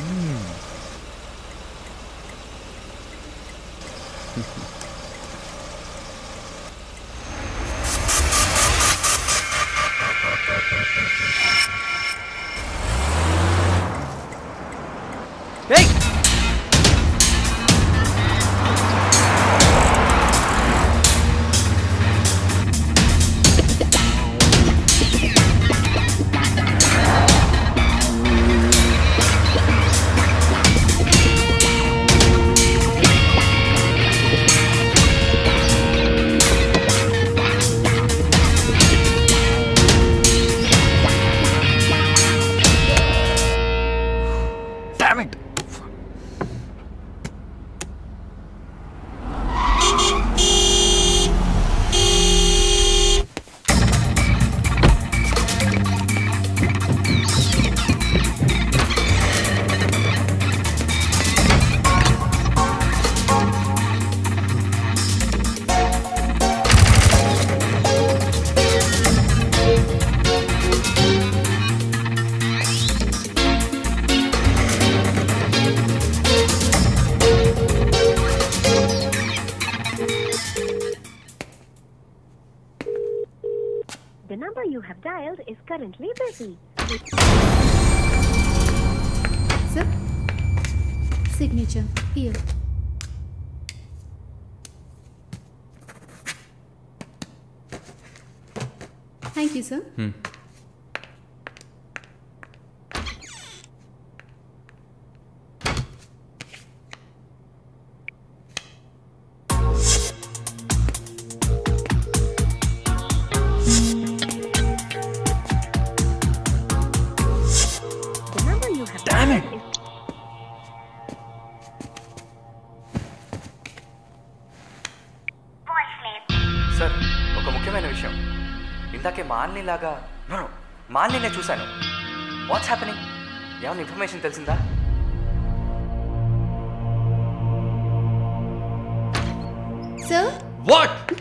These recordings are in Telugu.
Mm. number you have dialed is currently busy. Sir? Signature. Here. Thank you, sir. The ఇందాకే మాల్ని లాగా నో నో మాల్ని చూశాను. వాట్స్ హ్యాపెనింగ్ ఏమైనా ఇన్ఫర్మేషన్ తెలిసిందా? Sir, what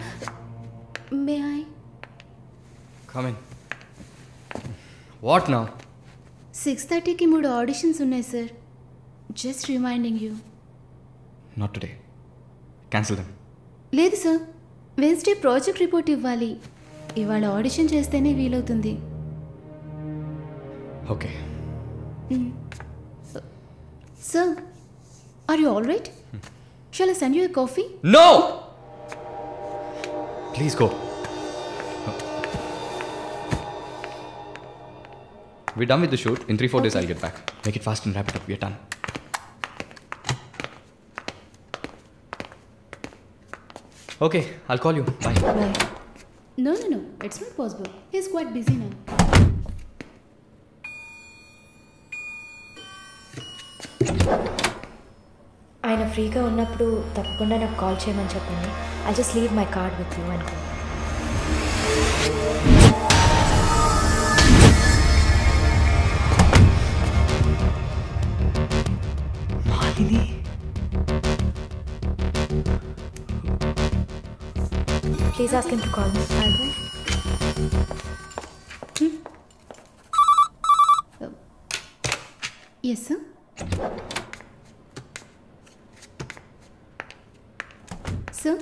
may I? Come in what నా సిక్స్ థర్టీకి మూడు ఆడిషన్స్ ఉన్నాయి sir just reminding you not today cancel them లేదు సార్ వెన్స్డే ప్రాజెక్ట్ రిపోర్ట్ ఇవ్వాలి. ఇవాళ ఆడిషన్ చేస్తేనే వీలవుతుంది okay sir are you all right shall I send you a coffee no please go We're done with the shoot. In three, four days, I'll get back. Make it fast and wrap it up. We're done. Okay, I'll call you. Bye. Bye. No, no, no. It's not possible. He's quite busy now. ఆయన ఫ్రీగా ఉన్నప్పుడు తప్పకుండా నాకు కాల్ చేయమని చెప్పండి I just leave my card with you అనుకో please ask him to call me Yes, sir. Sir?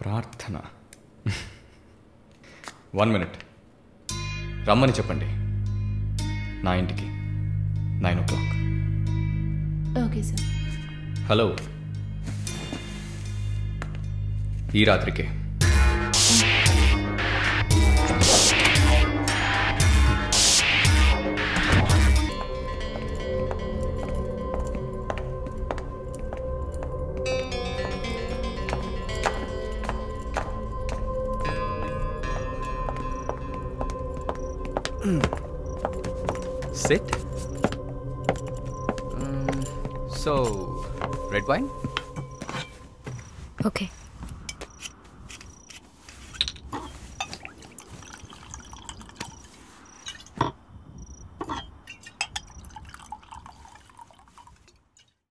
Prarthana one minute రమ్మని చెప్పండి నా ఇంటికి nine o'clock Okay, sir. Hello ఈ రాత్రికే SIT so Red wine? Okay.